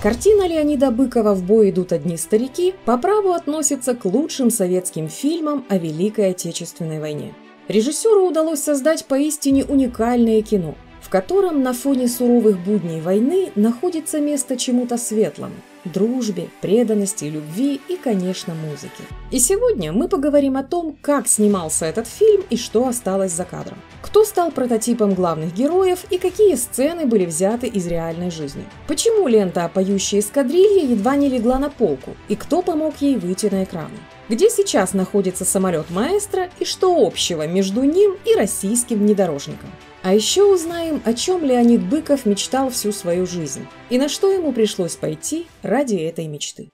Картина Леонида Быкова «В бой идут одни старики» по праву относится к лучшим советским фильмам о Великой Отечественной войне. Режиссеру удалось создать поистине уникальное кино, в котором на фоне суровых будней войны находится место чему-то светлому – дружбе, преданности, любви и, конечно, музыке. И сегодня мы поговорим о том, как снимался этот фильм и что осталось за кадром. Кто стал прототипом главных героев и какие сцены были взяты из реальной жизни? Почему лента о поющей эскадрилье едва не легла на полку? И кто помог ей выйти на экраны? Где сейчас находится самолет маэстро и что общего между ним и российским внедорожником? А еще узнаем, о чем Леонид Быков мечтал всю свою жизнь и на что ему пришлось пойти ради этой мечты.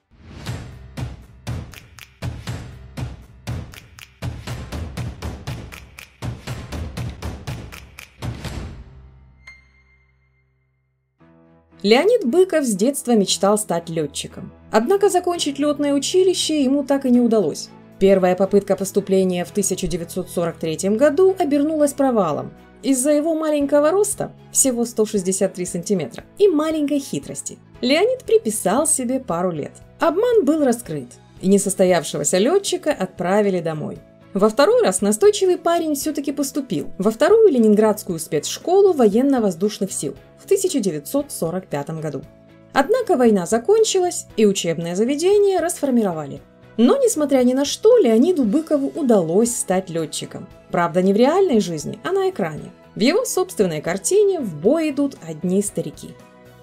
Леонид Быков с детства мечтал стать летчиком. Однако закончить летное училище ему так и не удалось. Первая попытка поступления в 1943 году обернулась провалом из-за его маленького роста, всего 163 сантиметра, и маленькой хитрости. Леонид приписал себе пару лет. Обман был раскрыт, и несостоявшегося летчика отправили домой. Во второй раз настойчивый парень все-таки поступил во вторую ленинградскую спецшколу военно-воздушных сил – в 1945 году. Однако война закончилась, и учебное заведение расформировали. Но, несмотря ни на что, Леониду Быкову удалось стать летчиком. Правда, не в реальной жизни, а на экране. В его собственной картине в бой идут одни старики.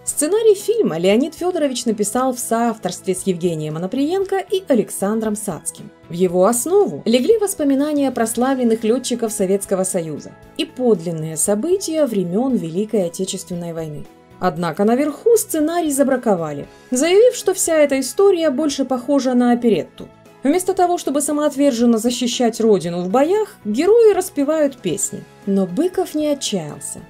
Сценарий фильма Леонид Федорович написал в соавторстве с Евгением Анаприенко и Александром Сацким. В его основу легли воспоминания прославленных летчиков Советского Союза и подлинные события времен Великой Отечественной войны. Однако наверху сценарий забраковали, заявив, что вся эта история больше похожа на оперетту. Вместо того, чтобы самоотверженно защищать родину в боях, герои распевают песни. Но Быков не отчаялся.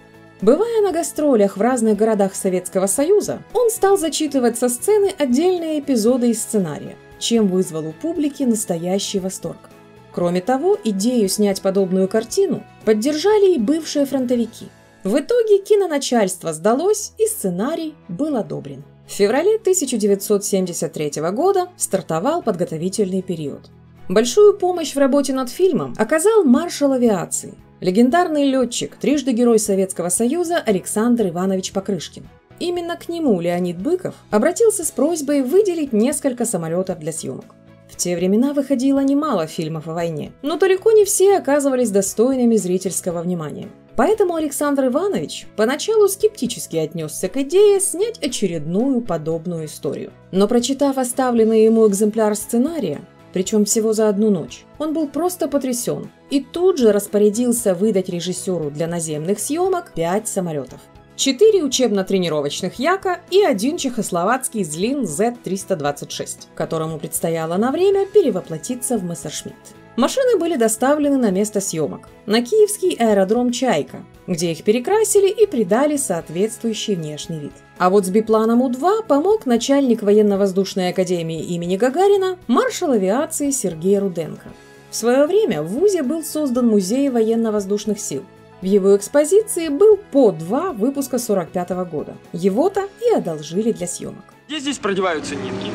Бывая на гастролях в разных городах Советского Союза, он стал зачитывать со сцены отдельные эпизоды из сценария, чем вызвал у публики настоящий восторг. Кроме того, идею снять подобную картину поддержали и бывшие фронтовики. В итоге киноначальство сдалось, и сценарий был одобрен. В феврале 1973 года стартовал подготовительный период. Большую помощь в работе над фильмом оказал маршал авиации, легендарный летчик, трижды Герой Советского Союза Александр Иванович Покрышкин. Именно к нему Леонид Быков обратился с просьбой выделить несколько самолетов для съемок. В те времена выходило немало фильмов о войне, но далеко не все оказывались достойными зрительского внимания. Поэтому Александр Иванович поначалу скептически отнесся к идее снять очередную подобную историю. Но прочитав оставленный ему экземпляр сценария, причем всего за одну ночь. Он был просто потрясен и тут же распорядился выдать режиссеру для наземных съемок пять самолетов. Четыре учебно-тренировочных Яка и один чехословацкий Злин Z-326, которому предстояло на время перевоплотиться в Мессершмитт. Машины были доставлены на место съемок, на киевский аэродром «Чайка», где их перекрасили и придали соответствующий внешний вид. А вот с бипланом У-2 помог начальник военно-воздушной академии имени Гагарина маршал авиации Сергей Руденко. В свое время в ВУЗе был создан музей военно-воздушных сил. В его экспозиции был по два выпуска 45 -го года. Его-то и одолжили для съемок. Где здесь продеваются нитки?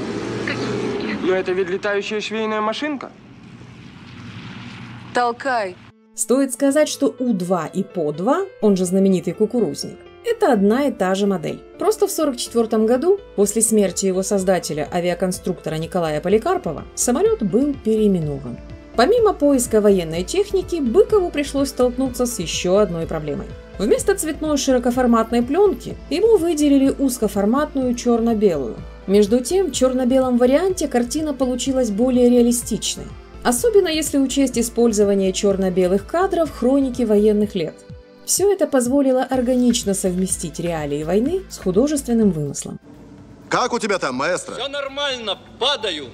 Какие нитки? Ну это ведь летающая швейная машинка. Толкай. Стоит сказать, что У-2 и ПО-2, он же знаменитый кукурузник, это одна и та же модель. Просто в 1944 году, после смерти его создателя, авиаконструктора Николая Поликарпова, самолет был переименован. Помимо поиска военной техники, Быкову пришлось столкнуться с еще одной проблемой. Вместо цветной широкоформатной пленки ему выделили узкоформатную черно-белую. Между тем, в черно-белом варианте картина получилась более реалистичной. Особенно если учесть использование черно-белых кадров хроники военных лет. Все это позволило органично совместить реалии войны с художественным вымыслом. Как у тебя там, маэстро? Все нормально, падаю.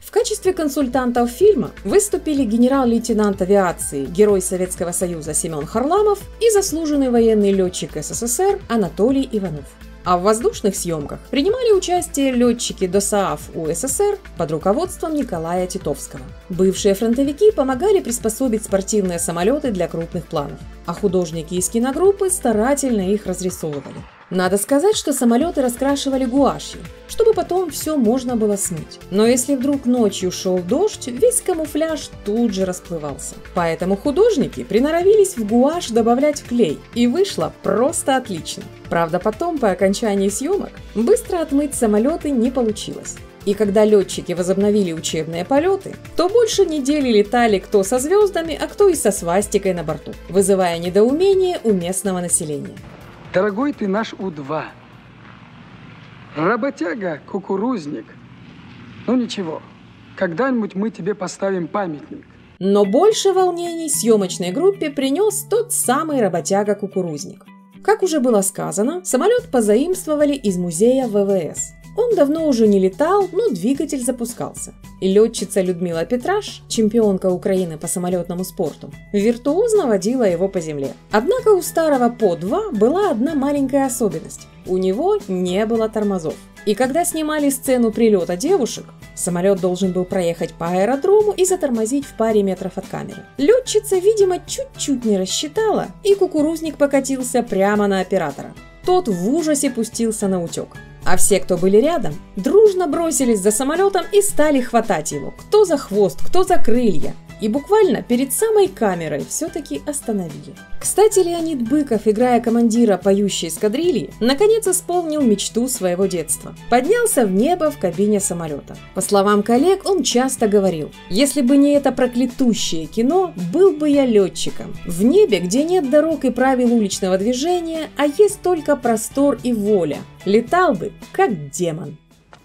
В качестве консультантов фильма выступили генерал-лейтенант авиации, герой Советского Союза Семен Харламов и заслуженный военный летчик СССР Анатолий Иванов. А в воздушных съемках принимали участие летчики ДОСААФ УССР под руководством Николая Титовского. Бывшие фронтовики помогали приспособить спортивные самолеты для крупных планов, а художники из киногруппы старательно их разрисовывали. Надо сказать, что самолеты раскрашивали гуашью, чтобы потом все можно было смыть. Но если вдруг ночью шел дождь, весь камуфляж тут же расплывался. Поэтому художники приноровились в гуашь добавлять клей, и вышло просто отлично. Правда, потом, по окончании съемок, быстро отмыть самолеты не получилось. И когда летчики возобновили учебные полеты, то больше недели летали кто со звездами, а кто и со свастикой на борту, вызывая недоумение у местного населения. Дорогой ты наш У-2. Работяга, кукурузник. Ну ничего, когда-нибудь мы тебе поставим памятник. Но больше волнений съемочной группе принес тот самый работяга-кукурузник. Как уже было сказано, самолет позаимствовали из музея ВВС – он давно уже не летал, но двигатель запускался. И летчица Людмила Петраш, чемпионка Украины по самолетному спорту, виртуозно водила его по земле. Однако у старого По-2 была одна маленькая особенность. У него не было тормозов. И когда снимали сцену прилета девушек, самолет должен был проехать по аэродрому и затормозить в паре метров от камеры. Летчица, видимо, чуть-чуть не рассчитала, и кукурузник покатился прямо на оператора. Тот в ужасе пустился на утек. А все, кто были рядом, дружно бросились за самолетом и стали хватать его, кто за хвост, кто за крылья и буквально перед самой камерой все-таки остановили. Кстати, Леонид Быков, играя командира поющей эскадрильи, наконец исполнил мечту своего детства. Поднялся в небо в кабине самолета. По словам коллег, он часто говорил, если бы не это проклятущее кино, был бы я летчиком. В небе, где нет дорог и правил уличного движения, а есть только простор и воля. Летал бы, как демон.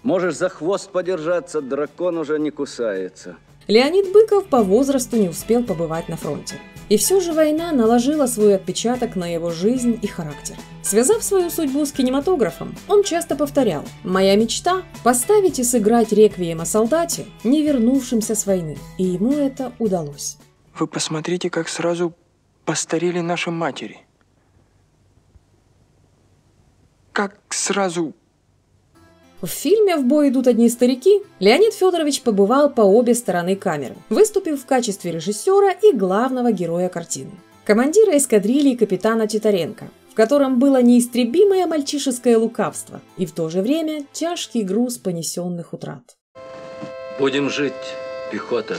Можешь за хвост подержаться, дракон уже не кусается. Леонид Быков по возрасту не успел побывать на фронте. И все же война наложила свой отпечаток на его жизнь и характер. Связав свою судьбу с кинематографом, он часто повторял «Моя мечта – поставить и сыграть реквием о солдате, не вернувшемся с войны». И ему это удалось. Вы посмотрите, как сразу постарели наши матери. Как сразу в фильме «В бой идут одни старики» Леонид Федорович побывал по обе стороны камеры, выступив в качестве режиссера и главного героя картины. Командира эскадрильи капитана Титаренко, в котором было неистребимое мальчишеское лукавство и в то же время тяжкий груз понесенных утрат. Будем жить, пехота.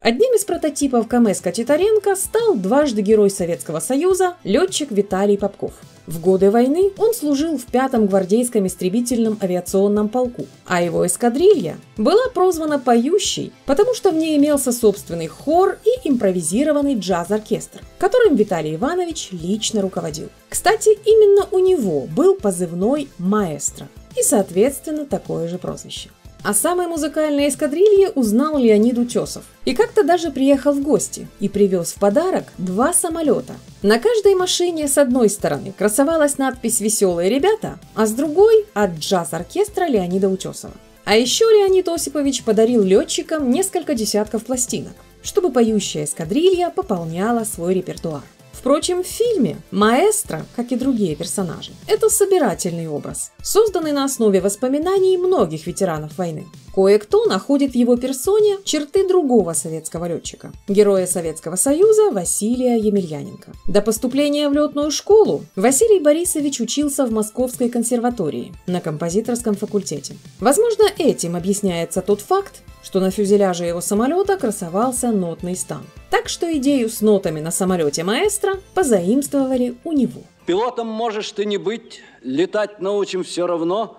Одним из прототипов КМСК Титаренко стал дважды Герой Советского Союза летчик Виталий Попков – в годы войны он служил в пятом гвардейском истребительном авиационном полку, а его эскадрилья была прозвана «Поющей», потому что в ней имелся собственный хор и импровизированный джаз-оркестр, которым Виталий Иванович лично руководил. Кстати, именно у него был позывной «Маэстро» и, соответственно, такое же прозвище. О самой музыкальной эскадрилье узнал Леонид Утесов. И как-то даже приехал в гости и привез в подарок два самолета. На каждой машине с одной стороны красовалась надпись «Веселые ребята», а с другой – от джаз-оркестра Леонида Утесова. А еще Леонид Осипович подарил летчикам несколько десятков пластинок, чтобы поющая эскадрилья пополняла свой репертуар. Впрочем, в фильме маэстро, как и другие персонажи, это собирательный образ, созданный на основе воспоминаний многих ветеранов войны. Кое-кто находит в его персоне черты другого советского летчика, героя Советского Союза Василия Емельяненко. До поступления в летную школу Василий Борисович учился в Московской консерватории на композиторском факультете. Возможно, этим объясняется тот факт, что на фюзеляже его самолета красовался нотный стан. Так что идею с нотами на самолете маэстро позаимствовали у него. Пилотом можешь ты не быть, летать научим все равно,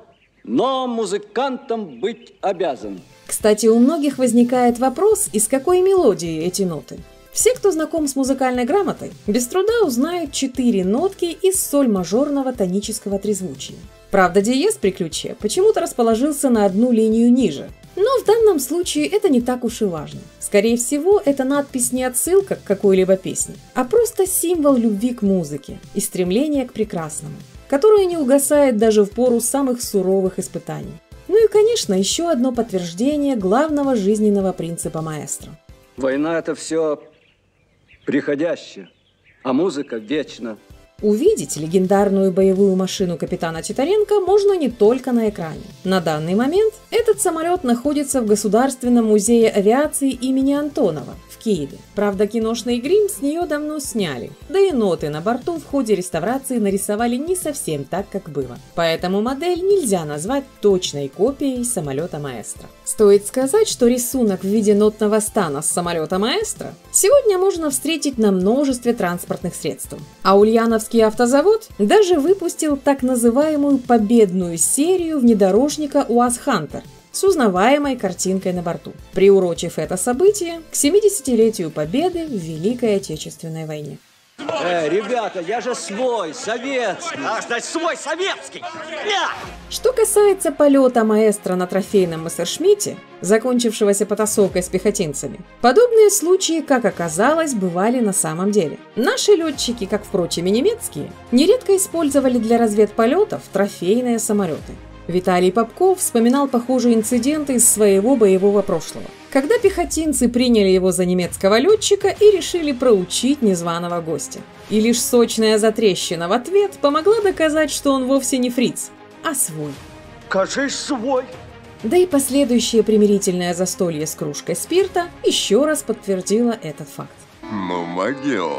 но музыкантом быть обязан. Кстати, у многих возникает вопрос, из какой мелодии эти ноты. Все, кто знаком с музыкальной грамотой, без труда узнают четыре нотки из соль-мажорного тонического трезвучия. Правда, диез при ключе почему-то расположился на одну линию ниже, но в данном случае это не так уж и важно. Скорее всего, эта надпись не отсылка к какой-либо песне, а просто символ любви к музыке и стремления к прекрасному, которое не угасает даже в пору самых суровых испытаний. Ну и, конечно, еще одно подтверждение главного жизненного принципа маэстро. Война – это все приходящее, а музыка вечна. Увидеть легендарную боевую машину капитана Титаренко можно не только на экране. На данный момент этот самолет находится в Государственном музее авиации имени Антонова в Киеве. Правда, киношный грим с нее давно сняли, да и ноты на борту в ходе реставрации нарисовали не совсем так, как было. Поэтому модель нельзя назвать точной копией самолета Маэстро. Стоит сказать, что рисунок в виде нотного стана с самолета Маэстро сегодня можно встретить на множестве транспортных средств. А Ульяновский автозавод даже выпустил так называемую победную серию внедорожника УАЗ Хантер с узнаваемой картинкой на борту, приурочив это событие к 70-летию победы в Великой Отечественной войне. Э, ребята, я же свой, советский. А, значит, свой советский. Я! Что касается полета маэстро на трофейном Мессершмитте, закончившегося потасовкой с пехотинцами, подобные случаи, как оказалось, бывали на самом деле. Наши летчики, как, впрочем, и немецкие, нередко использовали для разведполетов трофейные самолеты. Виталий Попков вспоминал похожие инциденты из своего боевого прошлого, когда пехотинцы приняли его за немецкого летчика и решили проучить незваного гостя. И лишь сочная затрещина в ответ помогла доказать, что он вовсе не фриц, а свой. Кажись, свой. Да и последующее примирительное застолье с кружкой спирта еще раз подтвердило этот факт. Ну, могем.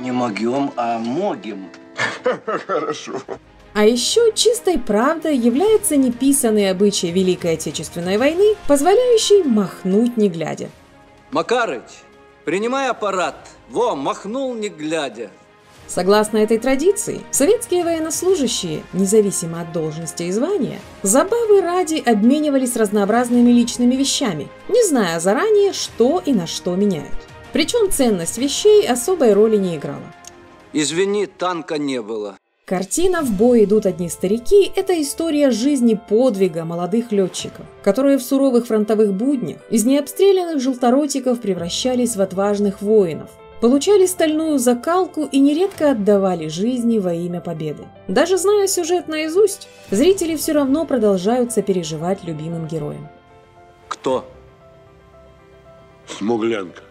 Не могем, а могем. Хорошо. А еще чистой правдой является неписанный обычай Великой Отечественной войны, позволяющий махнуть не глядя. Макарыч, принимай аппарат. Во, махнул не глядя. Согласно этой традиции, советские военнослужащие, независимо от должности и звания, забавы ради обменивались разнообразными личными вещами, не зная заранее, что и на что меняют. Причем ценность вещей особой роли не играла. Извини, танка не было. Картина «В бой идут одни старики» – это история жизни подвига молодых летчиков, которые в суровых фронтовых буднях из необстрелянных желторотиков превращались в отважных воинов, получали стальную закалку и нередко отдавали жизни во имя победы. Даже зная сюжет наизусть, зрители все равно продолжают сопереживать любимым героям. Кто? Смуглянка.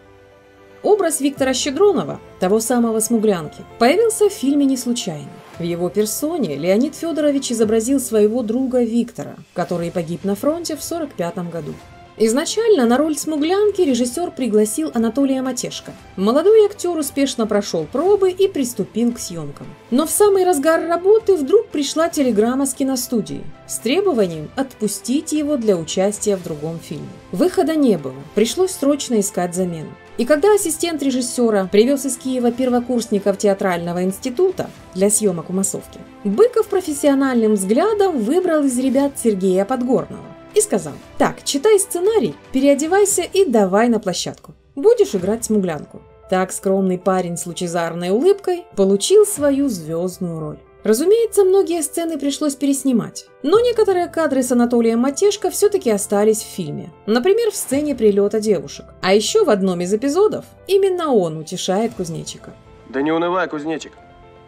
Образ Виктора Щедронова, того самого Смуглянки, появился в фильме не случайно. В его персоне Леонид Федорович изобразил своего друга Виктора, который погиб на фронте в 1945 году. Изначально на роль смуглянки режиссер пригласил Анатолия Матешко. Молодой актер успешно прошел пробы и приступил к съемкам. Но в самый разгар работы вдруг пришла телеграмма с киностудии с требованием отпустить его для участия в другом фильме. Выхода не было, пришлось срочно искать замену. И когда ассистент режиссера привез из Киева первокурсников театрального института для съемок у массовки, Быков профессиональным взглядом выбрал из ребят Сергея Подгорного и сказал, так, читай сценарий, переодевайся и давай на площадку. Будешь играть смуглянку. Так скромный парень с лучезарной улыбкой получил свою звездную роль. Разумеется, многие сцены пришлось переснимать, но некоторые кадры с Анатолием Матешко все-таки остались в фильме. Например, в сцене прилета девушек. А еще в одном из эпизодов именно он утешает кузнечика. Да не унывай, кузнечик.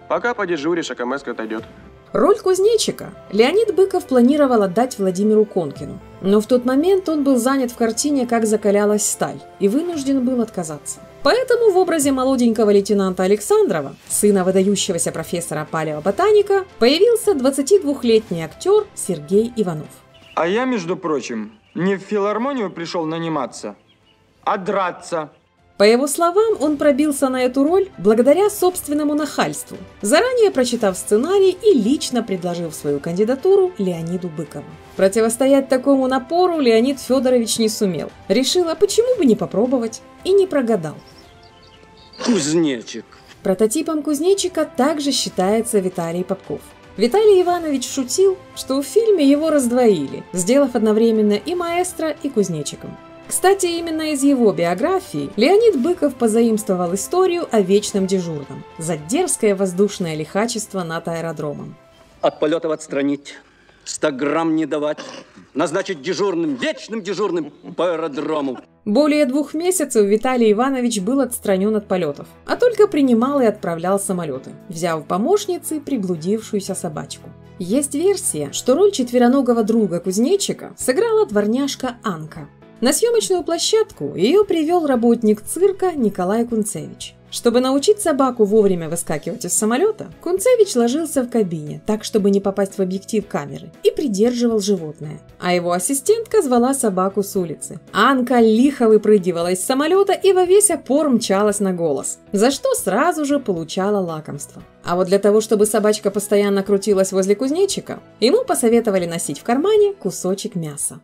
Пока подежуришь, а КМС отойдет. Роль кузнечика Леонид Быков планировал отдать Владимиру Конкину, но в тот момент он был занят в картине «Как закалялась сталь» и вынужден был отказаться. Поэтому в образе молоденького лейтенанта Александрова, сына выдающегося профессора палеоботаника, появился 22-летний актер Сергей Иванов. А я, между прочим, не в филармонию пришел наниматься, а драться. По его словам, он пробился на эту роль благодаря собственному нахальству, заранее прочитав сценарий и лично предложив свою кандидатуру Леониду Быкову. Противостоять такому напору Леонид Федорович не сумел. Решил, а почему бы не попробовать? И не прогадал. Кузнечик. Прототипом кузнечика также считается Виталий Попков. Виталий Иванович шутил, что в фильме его раздвоили, сделав одновременно и маэстро, и кузнечиком. Кстати, именно из его биографии Леонид Быков позаимствовал историю о вечном дежурном за дерзкое воздушное лихачество над аэродромом. От полетов отстранить. 100 грамм не давать. Назначить дежурным, вечным дежурным по аэродрому. Более двух месяцев Виталий Иванович был отстранен от полетов, а только принимал и отправлял самолеты, взяв помощницы приблудившуюся собачку. Есть версия, что роль четвероногого друга кузнечика сыграла дворняжка Анка. На съемочную площадку ее привел работник цирка Николай Кунцевич. Чтобы научить собаку вовремя выскакивать из самолета, Кунцевич ложился в кабине, так, чтобы не попасть в объектив камеры, и придерживал животное. А его ассистентка звала собаку с улицы. Анка лихо выпрыгивала из самолета и во весь опор мчалась на голос, за что сразу же получала лакомство. А вот для того, чтобы собачка постоянно крутилась возле кузнечика, ему посоветовали носить в кармане кусочек мяса.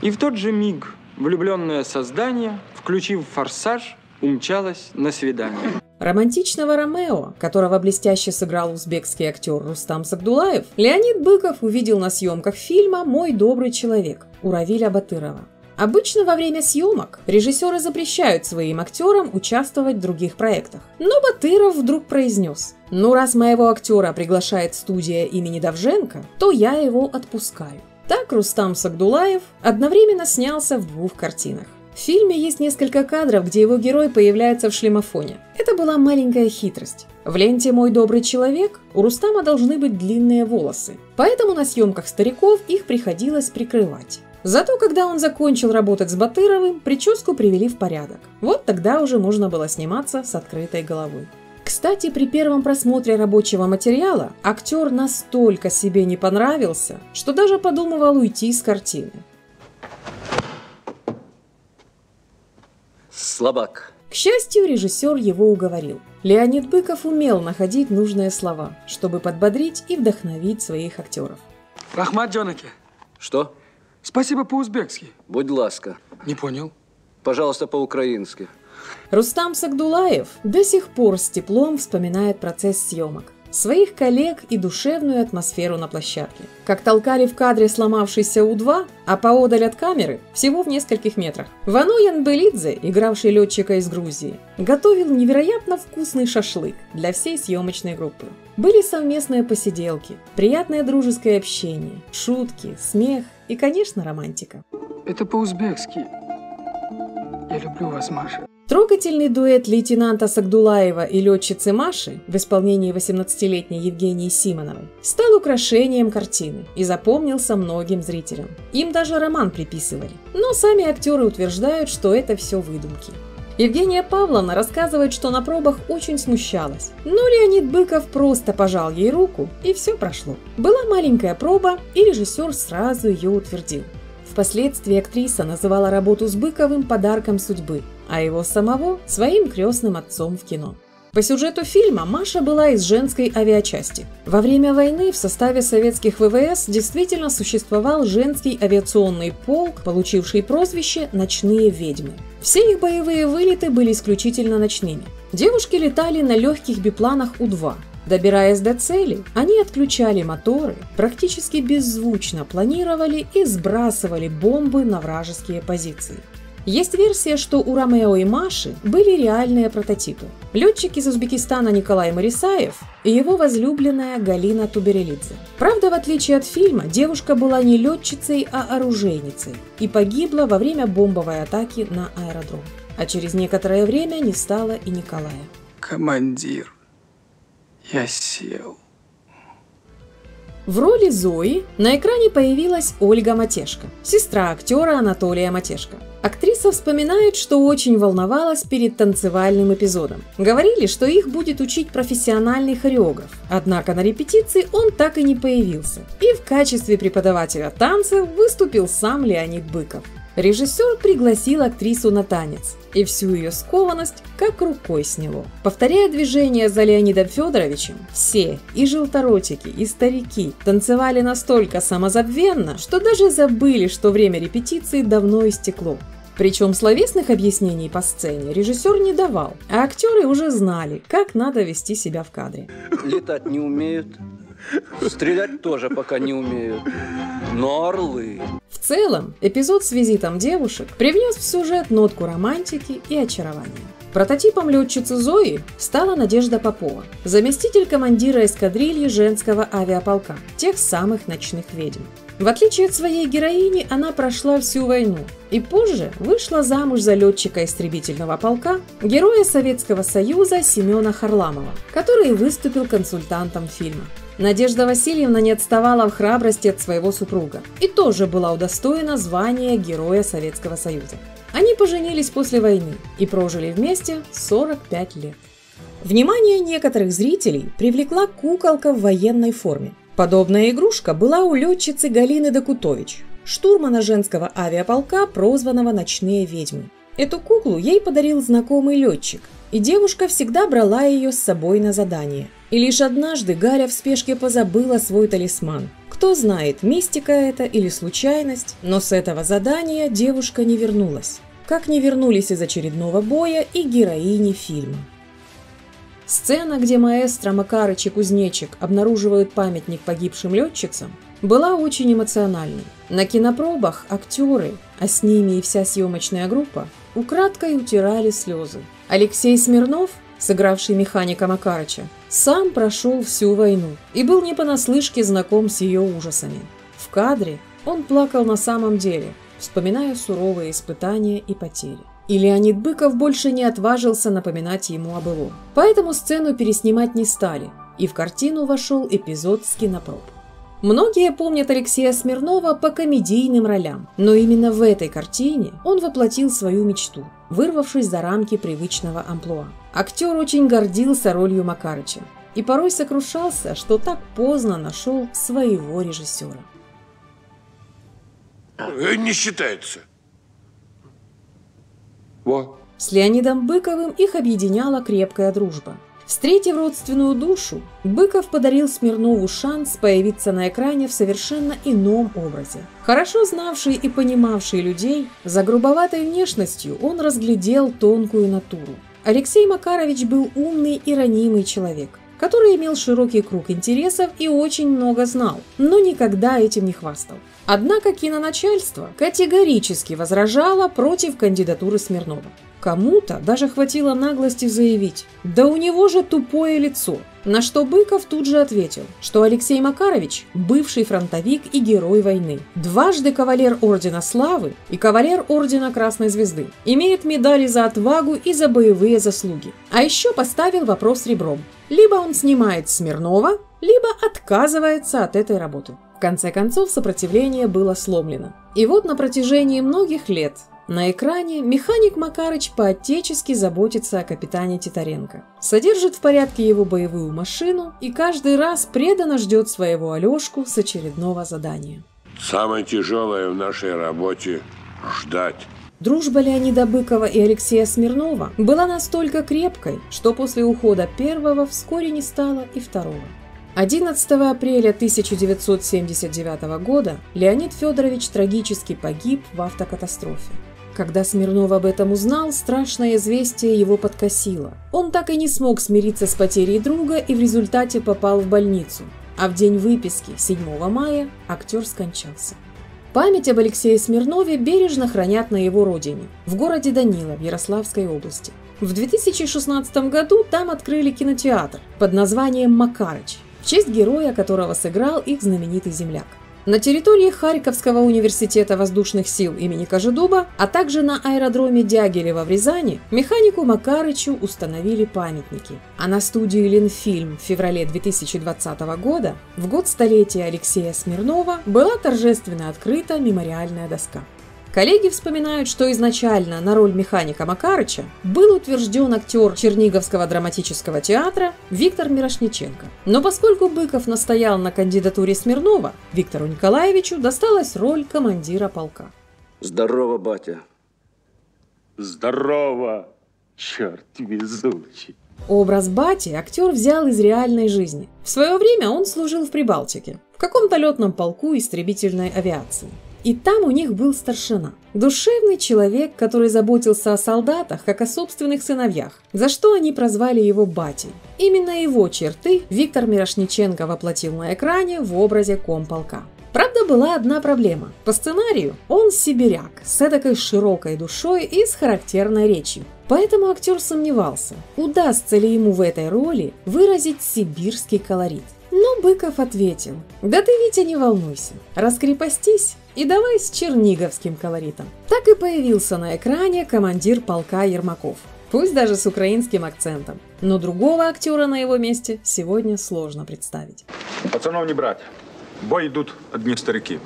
И в тот же миг влюбленное создание, включив форсаж, умчалась на свидание. Романтичного Ромео, которого блестяще сыграл узбекский актер Рустам Сагдулаев, Леонид Быков увидел на съемках фильма «Мой добрый человек» у Равиля Батырова. Обычно во время съемок режиссеры запрещают своим актерам участвовать в других проектах. Но Батыров вдруг произнес «Ну, раз моего актера приглашает студия имени Давженко, то я его отпускаю». Так Рустам Сагдулаев одновременно снялся в двух картинах. В фильме есть несколько кадров, где его герой появляется в шлемофоне. Это была маленькая хитрость. В ленте «Мой добрый человек» у Рустама должны быть длинные волосы, поэтому на съемках стариков их приходилось прикрывать. Зато когда он закончил работать с Батыровым, прическу привели в порядок. Вот тогда уже можно было сниматься с открытой головой. Кстати, при первом просмотре рабочего материала актер настолько себе не понравился, что даже подумывал уйти с картины. Слабак. К счастью, режиссер его уговорил. Леонид Быков умел находить нужные слова, чтобы подбодрить и вдохновить своих актеров. Рахмат Джонаки, Что? спасибо по-узбекски. Будь ласка. Не понял. Пожалуйста, по-украински. Рустам Сагдулаев до сих пор с теплом вспоминает процесс съемок, своих коллег и душевную атмосферу на площадке. Как толкали в кадре сломавшийся У-2, а поодаль от камеры, всего в нескольких метрах. Вану Янбелидзе, игравший летчика из Грузии, готовил невероятно вкусный шашлык для всей съемочной группы. Были совместные посиделки, приятное дружеское общение, шутки, смех и, конечно, романтика. Это по-узбекски. Я люблю вас, Маша. Трогательный дуэт лейтенанта Сагдулаева и летчицы Маши в исполнении 18-летней Евгении Симоновой стал украшением картины и запомнился многим зрителям. Им даже роман приписывали. Но сами актеры утверждают, что это все выдумки. Евгения Павловна рассказывает, что на пробах очень смущалась. Но Леонид Быков просто пожал ей руку, и все прошло. Была маленькая проба, и режиссер сразу ее утвердил. Впоследствии актриса называла работу с Быковым подарком судьбы, а его самого – своим крестным отцом в кино. По сюжету фильма Маша была из женской авиачасти. Во время войны в составе советских ВВС действительно существовал женский авиационный полк, получивший прозвище «Ночные ведьмы». Все их боевые вылеты были исключительно ночными. Девушки летали на легких бипланах У-2. Добираясь до цели, они отключали моторы, практически беззвучно планировали и сбрасывали бомбы на вражеские позиции. Есть версия, что у Ромео и Маши были реальные прототипы. Летчик из Узбекистана Николай Марисаев и его возлюбленная Галина Туберелидзе. Правда, в отличие от фильма, девушка была не летчицей, а оружейницей и погибла во время бомбовой атаки на аэродром. А через некоторое время не стало и Николая. Командир, я сел. В роли Зои на экране появилась Ольга Матешко, сестра актера Анатолия Матешко. Актриса вспоминает, что очень волновалась перед танцевальным эпизодом. Говорили, что их будет учить профессиональный хореограф. Однако на репетиции он так и не появился. И в качестве преподавателя танцев выступил сам Леонид Быков. Режиссер пригласил актрису на танец, и всю ее скованность как рукой сняло. Повторяя движения за Леонидом Федоровичем, все, и желторотики, и старики, танцевали настолько самозабвенно, что даже забыли, что время репетиции давно истекло. Причем словесных объяснений по сцене режиссер не давал, а актеры уже знали, как надо вести себя в кадре. Летать не умеют. Стрелять тоже пока не умеют. Но орлы. В целом, эпизод с визитом девушек привнес в сюжет нотку романтики и очарования. Прототипом летчицы Зои стала Надежда Попова, заместитель командира эскадрильи женского авиаполка, тех самых ночных ведьм. В отличие от своей героини, она прошла всю войну и позже вышла замуж за летчика истребительного полка, героя Советского Союза Семена Харламова, который выступил консультантом фильма. Надежда Васильевна не отставала в храбрости от своего супруга и тоже была удостоена звания Героя Советского Союза. Они поженились после войны и прожили вместе 45 лет. Внимание некоторых зрителей привлекла куколка в военной форме. Подобная игрушка была у летчицы Галины Докутович, штурмана женского авиаполка, прозванного «Ночные ведьмы». Эту куклу ей подарил знакомый летчик, и девушка всегда брала ее с собой на задание. И лишь однажды Галя в спешке позабыла свой талисман. Кто знает, мистика это или случайность, но с этого задания девушка не вернулась. Как не вернулись из очередного боя и героини фильма. Сцена, где маэстро Макарыч и Кузнечик обнаруживают памятник погибшим летчицам, была очень эмоциональной. На кинопробах актеры, а с ними и вся съемочная группа, украдкой утирали слезы. Алексей Смирнов, сыгравший механика Макарыча, сам прошел всю войну и был не понаслышке знаком с ее ужасами. В кадре он плакал на самом деле, вспоминая суровые испытания и потери. И Леонид Быков больше не отважился напоминать ему о былом. Поэтому сцену переснимать не стали, и в картину вошел эпизод с кинопроб. Многие помнят Алексея Смирнова по комедийным ролям, но именно в этой картине он воплотил свою мечту, вырвавшись за рамки привычного амплуа. Актер очень гордился ролью Макарыча и порой сокрушался, что так поздно нашел своего режиссера. Не считается. Вот. С Леонидом Быковым их объединяла крепкая дружба. Встретив родственную душу, Быков подарил Смирнову шанс появиться на экране в совершенно ином образе. Хорошо знавший и понимавший людей, за грубоватой внешностью он разглядел тонкую натуру. Алексей Макарович был умный и ранимый человек, который имел широкий круг интересов и очень много знал, но никогда этим не хвастал. Однако киноначальство категорически возражало против кандидатуры Смирнова. Кому-то даже хватило наглости заявить «Да у него же тупое лицо», на что Быков тут же ответил, что Алексей Макарович – бывший фронтовик и герой войны, дважды кавалер Ордена Славы и кавалер Ордена Красной Звезды, имеет медали за отвагу и за боевые заслуги. А еще поставил вопрос ребром. Либо он снимает Смирнова, либо отказывается от этой работы. В конце концов, сопротивление было сломлено. И вот на протяжении многих лет на экране механик Макарыч по-отечески заботится о капитане Титаренко. Содержит в порядке его боевую машину и каждый раз преданно ждет своего Алешку с очередного задания. Самое тяжелое в нашей работе – ждать. Дружба Леонида Быкова и Алексея Смирнова была настолько крепкой, что после ухода первого вскоре не стало и второго. 11 апреля 1979 года Леонид Федорович трагически погиб в автокатастрофе. Когда Смирнов об этом узнал, страшное известие его подкосило. Он так и не смог смириться с потерей друга и в результате попал в больницу. А в день выписки, 7 мая, актер скончался. Память об Алексее Смирнове бережно хранят на его родине, в городе Данила в Ярославской области. В 2016 году там открыли кинотеатр под названием «Макарыч», в честь героя, которого сыграл их знаменитый земляк. На территории Харьковского университета воздушных сил имени Кожедуба, а также на аэродроме Дягилева в Рязани механику Макарычу установили памятники. А на студию Ленфильм в феврале 2020 года, в год столетия Алексея Смирнова, была торжественно открыта мемориальная доска. Коллеги вспоминают, что изначально на роль механика Макарыча был утвержден актер Черниговского драматического театра Виктор Мирошниченко. Но поскольку Быков настоял на кандидатуре Смирнова, Виктору Николаевичу досталась роль командира полка. Здорово, батя. Здорово, черт везучий. Образ Бати актер взял из реальной жизни. В свое время он служил в Прибалтике, в каком-то летном полку истребительной авиации. И там у них был старшина. Душевный человек, который заботился о солдатах, как о собственных сыновьях, за что они прозвали его батей. Именно его черты Виктор Мирошниченко воплотил на экране в образе комполка. Правда, была одна проблема. По сценарию он сибиряк, с эдакой широкой душой и с характерной речью. Поэтому актер сомневался, удастся ли ему в этой роли выразить сибирский колорит. Но Быков ответил, да ты, Витя, не волнуйся, раскрепостись и давай с черниговским колоритом. Так и появился на экране командир полка Ермаков. Пусть даже с украинским акцентом. Но другого актера на его месте сегодня сложно представить. Пацанов не брать. Бой идут одни старики.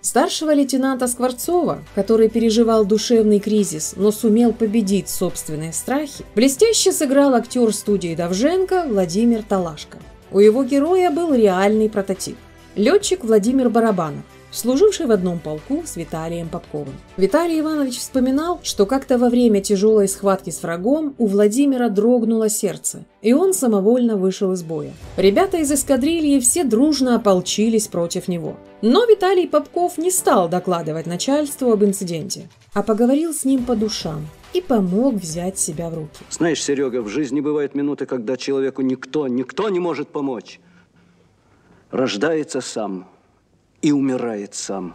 Старшего лейтенанта Скворцова, который переживал душевный кризис, но сумел победить собственные страхи, блестяще сыграл актер студии Давженко Владимир Талашко. У его героя был реальный прототип – летчик Владимир Барабанов, служивший в одном полку с Виталием Попковым. Виталий Иванович вспоминал, что как-то во время тяжелой схватки с врагом у Владимира дрогнуло сердце, и он самовольно вышел из боя. Ребята из эскадрильи все дружно ополчились против него. Но Виталий Попков не стал докладывать начальству об инциденте, а поговорил с ним по душам и помог взять себя в руки. Знаешь, Серега, в жизни бывают минуты, когда человеку никто, никто не может помочь. Рождается сам и умирает сам.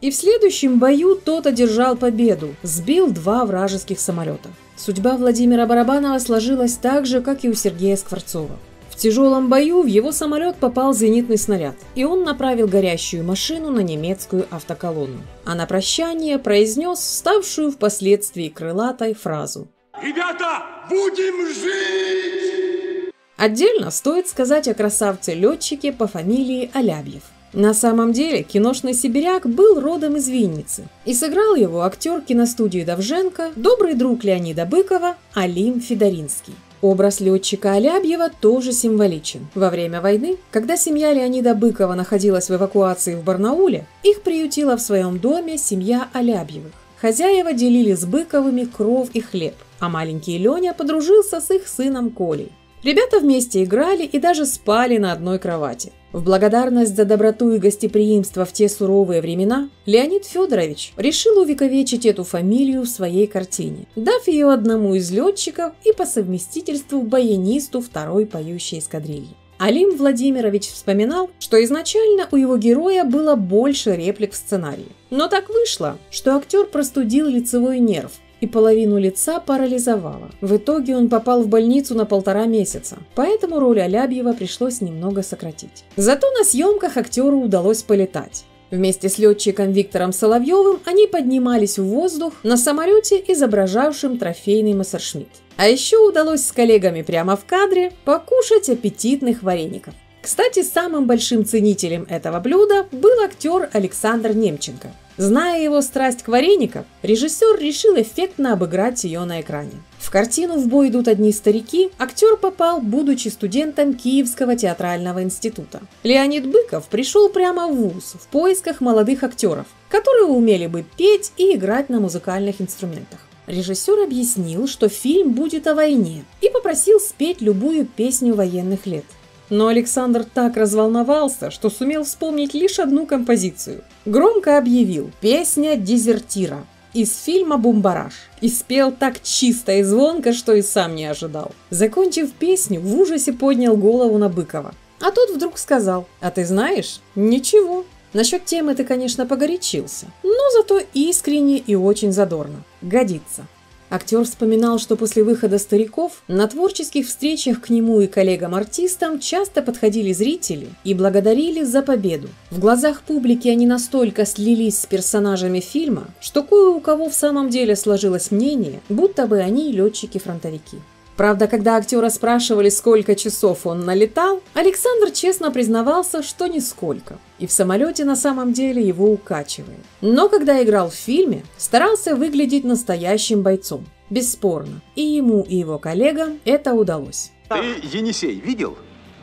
И в следующем бою тот одержал победу, сбил два вражеских самолета. Судьба Владимира Барабанова сложилась так же, как и у Сергея Скворцова. В тяжелом бою в его самолет попал зенитный снаряд, и он направил горящую машину на немецкую автоколонну. А на прощание произнес ставшую впоследствии крылатой фразу Ребята, будем жить! Отдельно стоит сказать о красавце-летчике по фамилии Алябьев – на самом деле киношный сибиряк был родом из Винницы, и сыграл его актер киностудии Давженко, добрый друг Леонида Быкова Алим Федоринский. Образ летчика Алябьева тоже символичен. Во время войны, когда семья Леонида Быкова находилась в эвакуации в Барнауле, их приютила в своем доме семья Алябьевых. Хозяева делили с Быковыми кров и хлеб, а маленький Леня подружился с их сыном Колей. Ребята вместе играли и даже спали на одной кровати. В благодарность за доброту и гостеприимство в те суровые времена Леонид Федорович решил увековечить эту фамилию в своей картине, дав ее одному из летчиков и по совместительству баянисту второй поющей эскадрильи. Алим Владимирович вспоминал, что изначально у его героя было больше реплик в сценарии. Но так вышло, что актер простудил лицевой нерв, и половину лица парализовало. В итоге он попал в больницу на полтора месяца, поэтому роль Алябьева пришлось немного сократить. Зато на съемках актеру удалось полетать. Вместе с летчиком Виктором Соловьевым они поднимались в воздух на самолете, изображавшем трофейный Мессершмитт. А еще удалось с коллегами прямо в кадре покушать аппетитных вареников. Кстати, самым большим ценителем этого блюда был актер Александр Немченко. Зная его страсть к вареникам, режиссер решил эффектно обыграть ее на экране. В картину «В бой идут одни старики» актер попал, будучи студентом Киевского театрального института. Леонид Быков пришел прямо в ВУЗ в поисках молодых актеров, которые умели бы петь и играть на музыкальных инструментах. Режиссер объяснил, что фильм будет о войне, и попросил спеть любую песню военных лет. Но Александр так разволновался, что сумел вспомнить лишь одну композицию. Громко объявил «Песня дезертира» из фильма «Бумбараш» и спел так чисто и звонко, что и сам не ожидал. Закончив песню, в ужасе поднял голову на Быкова. А тот вдруг сказал «А ты знаешь? Ничего». Насчет темы ты, конечно, погорячился, но зато искренне и очень задорно. Годится. Актер вспоминал, что после выхода «Стариков» на творческих встречах к нему и коллегам-артистам часто подходили зрители и благодарили за победу. В глазах публики они настолько слились с персонажами фильма, что кое у кого в самом деле сложилось мнение, будто бы они летчики-фронтовики. Правда, когда актера спрашивали, сколько часов он налетал, Александр честно признавался, что нисколько. И в самолете на самом деле его укачивает. Но когда играл в фильме, старался выглядеть настоящим бойцом. Бесспорно. И ему, и его коллегам это удалось. Ты Енисей видел?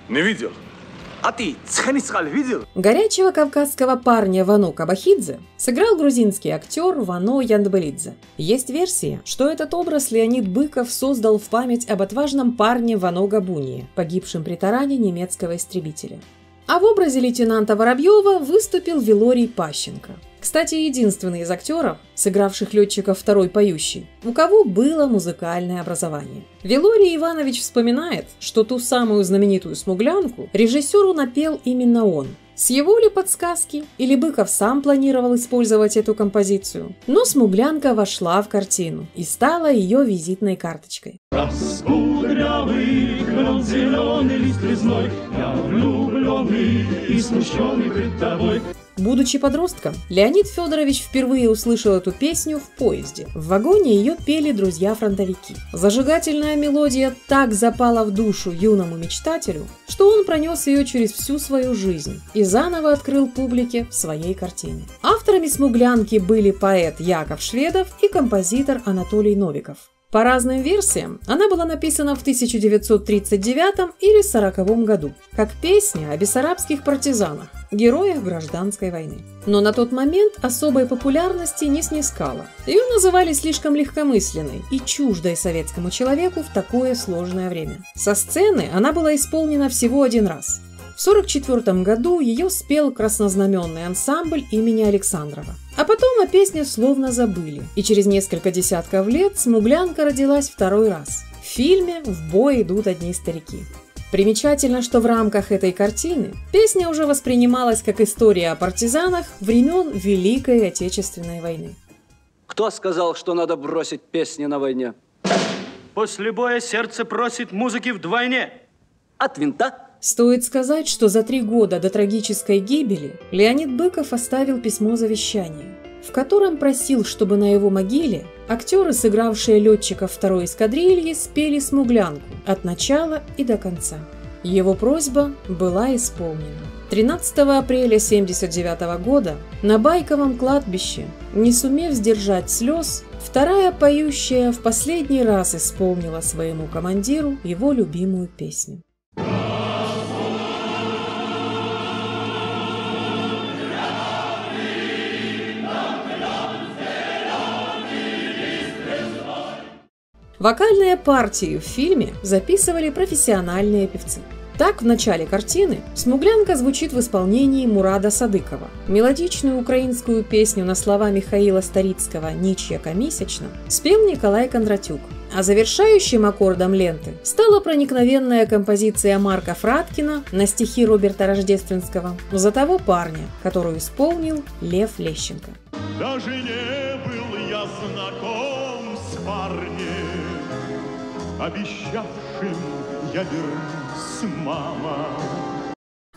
Не видел. А ты Цханисхаль видел? Горячего кавказского парня Вано Кабахидзе сыграл грузинский актер Вано Яндбелидзе. Есть версия, что этот образ Леонид Быков создал в память об отважном парне Вано Габунии, погибшем при таране немецкого истребителя. А в образе лейтенанта Воробьева выступил Вилорий Пащенко. Кстати, единственный из актеров, сыгравших летчиков второй поющий, у кого было музыкальное образование. Вилорий Иванович вспоминает, что ту самую знаменитую смуглянку режиссеру напел именно он. С его ли подсказки, или Быков сам планировал использовать эту композицию? Но смуглянка вошла в картину и стала ее визитной карточкой. Крон зеленый лист резной, Я влюбленный и смущенный пред тобой. Будучи подростком, Леонид Федорович впервые услышал эту песню в поезде. В вагоне ее пели друзья-фронтовики. Зажигательная мелодия так запала в душу юному мечтателю, что он пронес ее через всю свою жизнь и заново открыл публике в своей картине. Авторами «Смуглянки» были поэт Яков Шведов и композитор Анатолий Новиков. По разным версиям, она была написана в 1939 или 40 году, как песня о бессарабских партизанах, героях гражданской войны. Но на тот момент особой популярности не снискала. Ее называли слишком легкомысленной и чуждой советскому человеку в такое сложное время. Со сцены она была исполнена всего один раз. В 1944 году ее спел краснознаменный ансамбль имени Александрова. А потом о песне словно забыли, и через несколько десятков лет «Смуглянка» родилась второй раз. В фильме «В бой идут одни старики». Примечательно, что в рамках этой картины песня уже воспринималась как история о партизанах времен Великой Отечественной войны. Кто сказал, что надо бросить песни на войне? После боя сердце просит музыки вдвойне. От винта Стоит сказать, что за три года до трагической гибели Леонид Быков оставил письмо завещания, в котором просил, чтобы на его могиле актеры, сыгравшие летчиков второй эскадрильи, спели «Смуглянку» от начала и до конца. Его просьба была исполнена. 13 апреля 1979 года на Байковом кладбище, не сумев сдержать слез, вторая поющая в последний раз исполнила своему командиру его любимую песню. Вокальные партии в фильме записывали профессиональные певцы. Так, в начале картины «Смуглянка» звучит в исполнении Мурада Садыкова. Мелодичную украинскую песню на слова Михаила Старицкого «Ничья комисячна» спел Николай Кондратюк. А завершающим аккордом ленты стала проникновенная композиция Марка Фраткина на стихи Роберта Рождественского «За того парня», которую исполнил Лев Лещенко. Даже не был я знаком с парнем, обещавшим я вернусь, мама.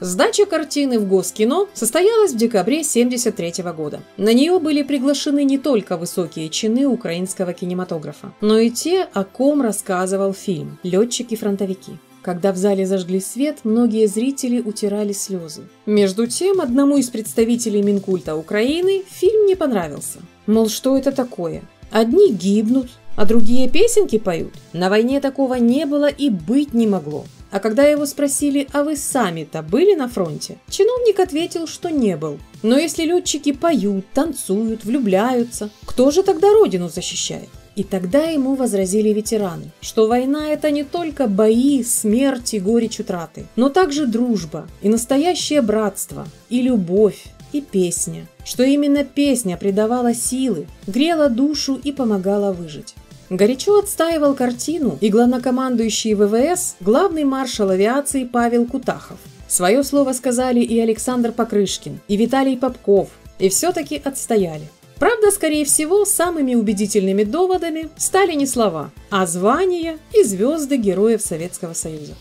Сдача картины в Госкино состоялась в декабре 1973 года. На нее были приглашены не только высокие чины украинского кинематографа, но и те, о ком рассказывал фильм «Летчики-фронтовики». Когда в зале зажгли свет, многие зрители утирали слезы. Между тем, одному из представителей Минкульта Украины фильм не понравился. Мол, что это такое? Одни гибнут, а другие песенки поют. На войне такого не было и быть не могло. А когда его спросили, а вы сами-то были на фронте? Чиновник ответил, что не был. Но если летчики поют, танцуют, влюбляются, кто же тогда родину защищает? И тогда ему возразили ветераны, что война – это не только бои, смерть и горечь утраты, но также дружба и настоящее братство, и любовь, и песня, что именно песня придавала силы, грела душу и помогала выжить. Горячо отстаивал картину и главнокомандующий ВВС, главный маршал авиации Павел Кутахов. Свое слово сказали и Александр Покрышкин, и Виталий Попков, и все-таки отстояли. Правда, скорее всего, самыми убедительными доводами стали не слова, а звания и звезды героев Советского Союза.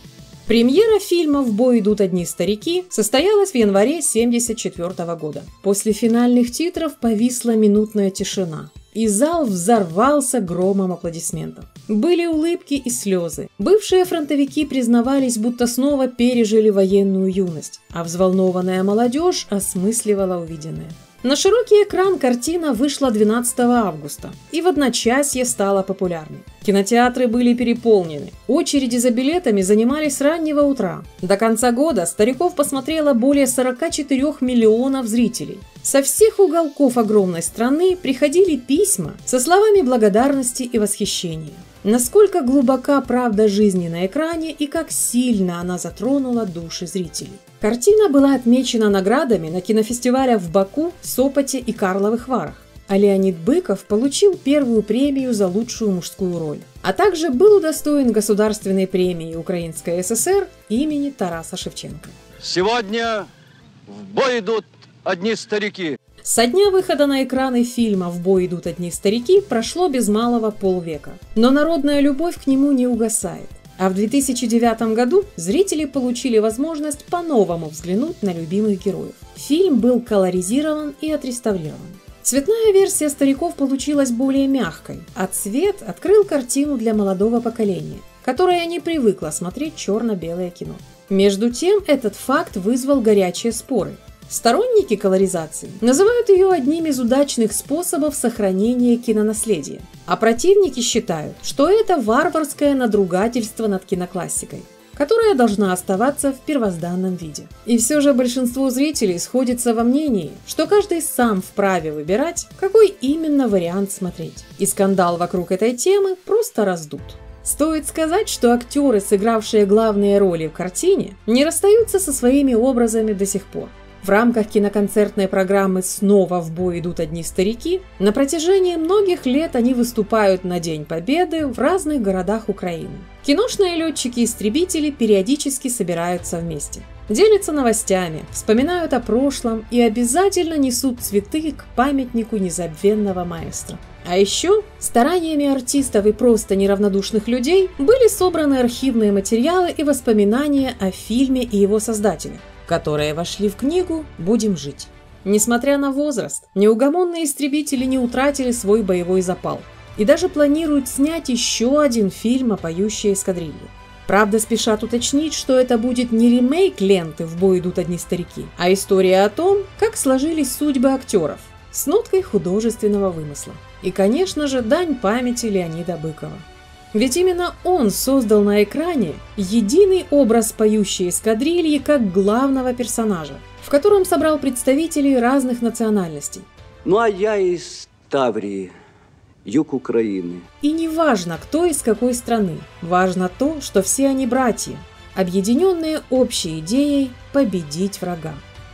Премьера фильма «В бой идут одни старики» состоялась в январе 1974 года. После финальных титров повисла минутная тишина и зал взорвался громом аплодисментов. Были улыбки и слезы. Бывшие фронтовики признавались, будто снова пережили военную юность, а взволнованная молодежь осмысливала увиденное. На широкий экран картина вышла 12 августа и в одночасье стала популярной. Кинотеатры были переполнены. Очереди за билетами занимались с раннего утра. До конца года стариков посмотрело более 44 миллионов зрителей. Со всех уголков огромной страны приходили письма со словами благодарности и восхищения. Насколько глубока правда жизни на экране и как сильно она затронула души зрителей. Картина была отмечена наградами на кинофестивалях в Баку, Сопоте и Карловых Варах а Леонид Быков получил первую премию за лучшую мужскую роль, а также был удостоен государственной премии Украинской ССР имени Тараса Шевченко. Сегодня в бой идут одни старики. Со дня выхода на экраны фильма «В бой идут одни старики» прошло без малого полвека. Но народная любовь к нему не угасает. А в 2009 году зрители получили возможность по-новому взглянуть на любимых героев. Фильм был колоризирован и отреставрирован. Цветная версия стариков получилась более мягкой, а цвет открыл картину для молодого поколения, которое не привыкло смотреть черно-белое кино. Между тем, этот факт вызвал горячие споры. Сторонники колоризации называют ее одним из удачных способов сохранения кинонаследия, а противники считают, что это варварское надругательство над киноклассикой которая должна оставаться в первозданном виде. И все же большинство зрителей сходится во мнении, что каждый сам вправе выбирать, какой именно вариант смотреть. И скандал вокруг этой темы просто раздут. Стоит сказать, что актеры, сыгравшие главные роли в картине, не расстаются со своими образами до сих пор. В рамках киноконцертной программы «Снова в бой идут одни старики» на протяжении многих лет они выступают на День Победы в разных городах Украины. Киношные летчики-истребители периодически собираются вместе. Делятся новостями, вспоминают о прошлом и обязательно несут цветы к памятнику незабвенного маэстро. А еще стараниями артистов и просто неравнодушных людей были собраны архивные материалы и воспоминания о фильме и его создателях которые вошли в книгу «Будем жить». Несмотря на возраст, неугомонные истребители не утратили свой боевой запал и даже планируют снять еще один фильм о поющей эскадрилье. Правда, спешат уточнить, что это будет не ремейк ленты «В бой идут одни старики», а история о том, как сложились судьбы актеров с ноткой художественного вымысла. И, конечно же, дань памяти Леонида Быкова. Ведь именно он создал на экране единый образ поющей эскадрильи как главного персонажа, в котором собрал представителей разных национальностей. Ну а я из Таврии, юг Украины. И не важно, кто из какой страны, важно то, что все они братья, объединенные общей идеей победить врага.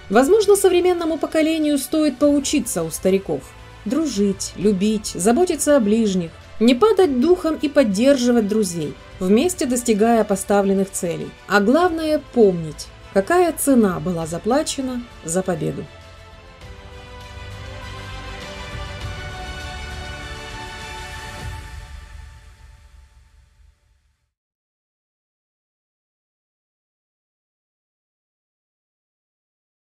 Возможно, современному поколению стоит поучиться у стариков. Дружить, любить, заботиться о ближних, не падать духом и поддерживать друзей, вместе достигая поставленных целей. А главное помнить, какая цена была заплачена за победу.